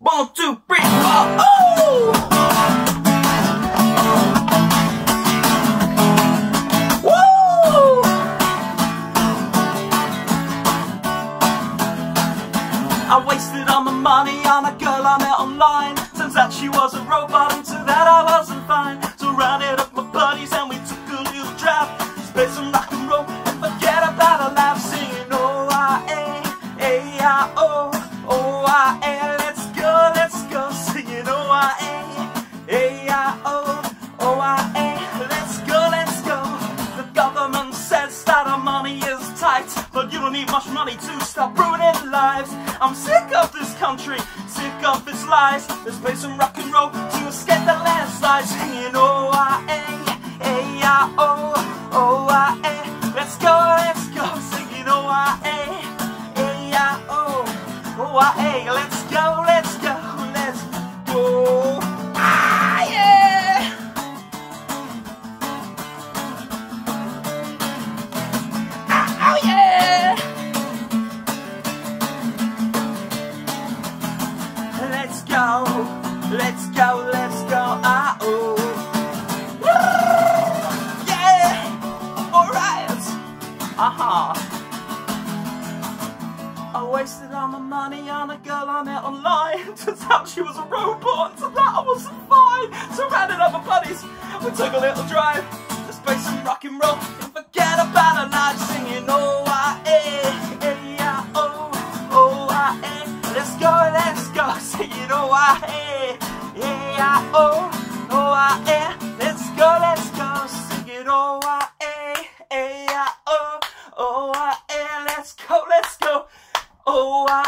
One, two, three, four. Ooh! Woo! I wasted all my money on a girl I met online. Turns out she was a robot, and to that I wasn't fine. So rounded up my buddies and we took a little drive. Play some rock and roll and forget about our life. Singing oh I a Singing oh I a a I o oh I a. Let's go, let's go. The government says that our money is tight, but you don't need much money to stop ruining lives. I'm sick of this country, sick of its lies. Let's play some rock and roll to escape the landslide. Singing oh I a a I o oh I a. Let's go, let's go. Singing oh I a a I o oh Let's go, let's go, Ah yeah. Ah, oh yeah. Let's go, let's go, let's go, ah! Yeah! Alright! Aha! I wasted all my money on a girl I met online. Turns out she was a robot, so that I wasn't fine. Surrounded up my buddies, we took a little drive. Let's play some rock and roll and forget about our lives. Singing oh I eh, eh, ah, oh, oh I eh. Let's go, let's go, singing oh I eh, eh, ah, oh, oh I eh. Let's go, let's go, singing oh I eh, eh, ah, oh, oh I eh. Let's go, let's go. Oh, I,